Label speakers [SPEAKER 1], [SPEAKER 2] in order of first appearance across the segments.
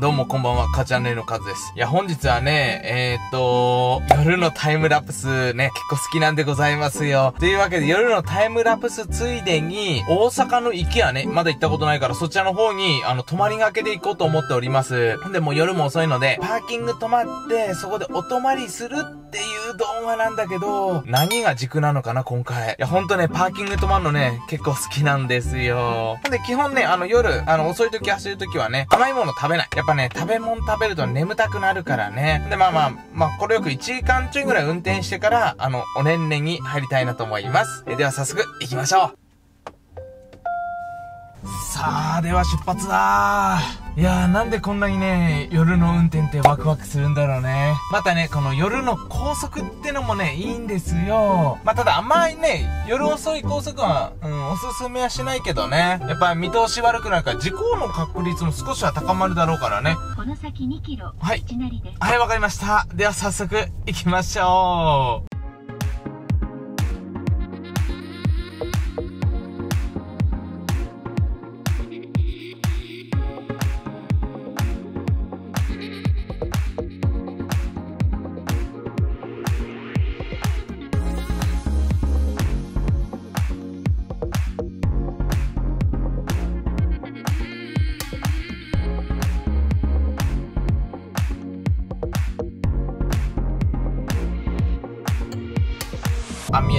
[SPEAKER 1] どうもこんばんは、かちゃんねのかずです。いや、本日はね、えー、っと、夜のタイムラプスね、結構好きなんでございますよ。というわけで、夜のタイムラプスついでに、大阪の池はね、まだ行ったことないから、そちらの方に、あの、泊まりがけで行こうと思っております。ほんで、もう夜も遅いので、パーキング止まって、そこでお泊まりするっていう動画なんだけど、何が軸なのかな、今回。いや、ほんとね、パーキング止まるのね、結構好きなんですよ。ほんで、基本ね、あの、夜、あの、遅い時走る時はね、甘いもの食べない。やっぱぱね、食べ物食べると眠たくなるからね。で、まあまあ、まあ、これよく1時間ちょいぐらい運転してから、あの、おねんねに入りたいなと思います。えでは早速、行きましょう。さあ、では出発だいやーなんでこんなにね、夜の運転ってワクワクするんだろうね。またね、この夜の高速ってのもね、いいんですよ。まあ、ただあんまりね、夜遅い高速は、うん、おすすめはしないけどね。やっぱ見通し悪くなるから、事故の確率も少しは高まるだろうからね。この先2キロ、はい。はい、わかりました。では早速、行きましょう。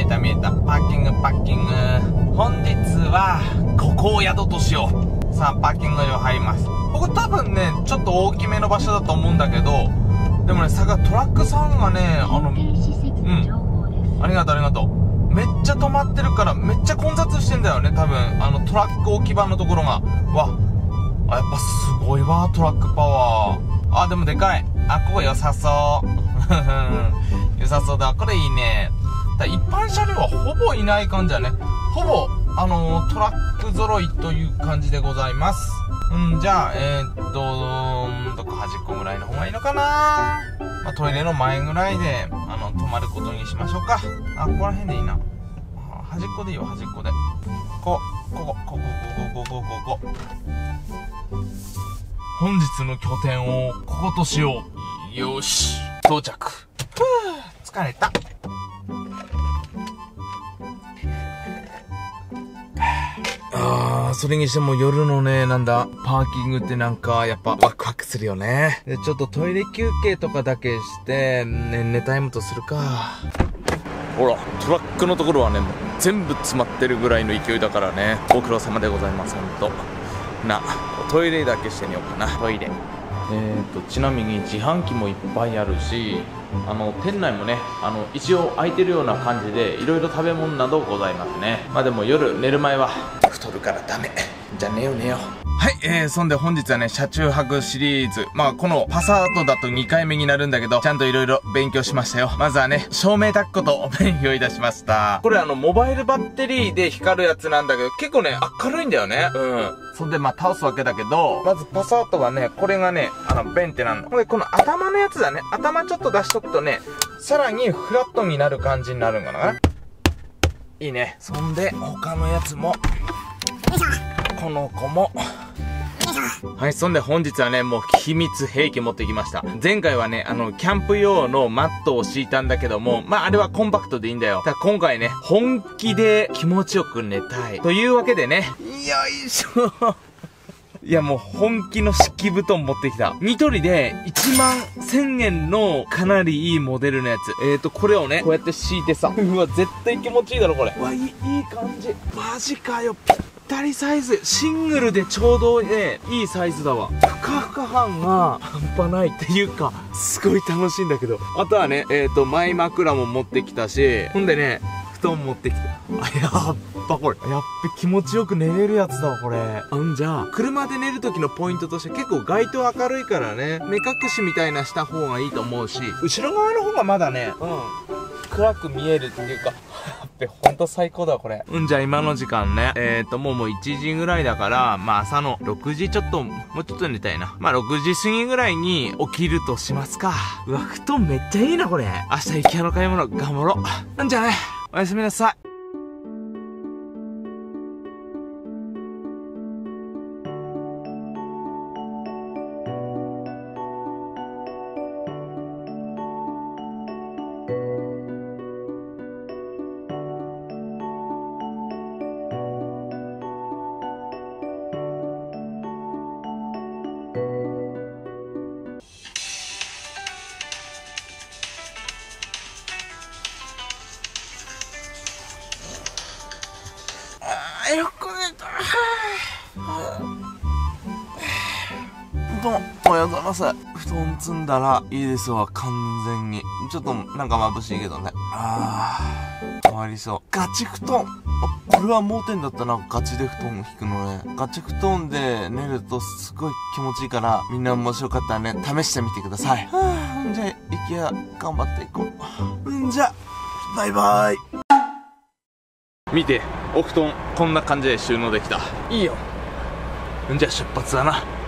[SPEAKER 1] えた見えた。パーキング、パーキング。本日は、ここを宿としよう。さあ、パーキング場入ります。ここ多分ね、ちょっと大きめの場所だと思うんだけど、でもね、さがトラックさんがね、あの、うん。ありがとうありがとう。めっちゃ止まってるから、めっちゃ混雑してんだよね、多分。あの、トラック置き場のところが。わ、あ、やっぱすごいわ、トラックパワー。あ、でもでかい。あ、ここ良さそう。良さそうだ。これいいね。だ一般車両はほぼいない感じだね。ほぼ、あのー、トラック揃いという感じでございます。うん、じゃあ、えー、っと、どこ端っこぐらいの方がいいのかなまあ、トイレの前ぐらいで、あの、止まることにしましょうか。あ、ここら辺でいいな。端っこでいいよ、端っこで。こ、ここ、ここ、ここ、ここ、ここ、ここ。本日の拠点をこことしよう。よし、到着。ふぅ、疲れた。それにしても夜のね、なんだ、パーキングってなんか、やっぱワクワクするよね。で、ちょっとトイレ休憩とかだけして、ねんねタイムとするか。ほら、トラックのところはね、もう全部詰まってるぐらいの勢いだからね。ご苦労様でございます、ほんと。な、トイレだけしてみようかな。トイレ。えーと、ちなみに自販機もいっぱいあるしあの店内もねあの一応空いてるような感じでいろいろ食べ物などございますねまあでも夜寝る前は太るからダメじゃあ寝よう寝ようはい、えー、そんで本日はね、車中泊シリーズ。まあ、このパサートだと2回目になるんだけど、ちゃんと色々勉強しましたよ。まずはね、照明タッコと勉強いたしました。これあの、モバイルバッテリーで光るやつなんだけど、結構ね、明るいんだよね。うん。そんで、まあ、倒すわけだけど、まずパサートはね、これがね、あの、ベンテなの。これ、この頭のやつだね。頭ちょっと出しとくとね、さらにフラットになる感じになるんかな。いいね。そんで、他のやつも、この子も、はい、そんで本日はね、もう秘密兵器持ってきました。前回はね、あの、キャンプ用のマットを敷いたんだけども、まあ、あれはコンパクトでいいんだよ。ただ今回ね、本気で気持ちよく寝たい。というわけでね、よいしょいやもう本気の敷布団持ってきた。ニトリで1万1000円のかなりいいモデルのやつ。えーと、これをね、こうやって敷いてさ。うわ、絶対気持ちいいだろ、これ。うわ、いい、いい感じ。マジかよ。ぴったりサイズシングルでちょうどねいいサイズだわ。ふかふか感が半端ないっていうかすごい楽しいんだけど。あとはねえっ、ー、とマイ枕も持ってきたしほんでね布団持ってきてあやっぱこれ。やっべ気持ちよく寝れるやつだわこれ。あんじゃあ車で寝る時のポイントとして結構街灯明るいからね目隠しみたいなした方がいいと思うし。後ろ側の方がまだねうん。暗く見えるっていうかってほんと最高だこれ。うんじゃあ今の時間ね、えっ、ー、ともうもう1時ぐらいだから、まあ朝の6時ちょっと、もうちょっと寝たいな。まあ6時過ぎぐらいに起きるとしますか。うわ、布団めっちゃいいなこれ。明日行き屋の買い物頑張ろう。んじゃあね、おやすみなさい。喜んでたどうも、おはようございます。布団積んだらいいですわ、完全に。ちょっとなんか眩しいけどね。ああ、終わりそう。ガチ布団これは盲点だったな、ガチで布団を引くのね。ガチ布団で寝るとすごい気持ちいいから、みんなもしよかったらね、試してみてください。はあ、じゃあ、イケア、頑張っていこう。うんじゃ、バイバイ。見て、お布団。こんな感じで収納できた。
[SPEAKER 2] いいよ
[SPEAKER 1] んじゃ、出発だな。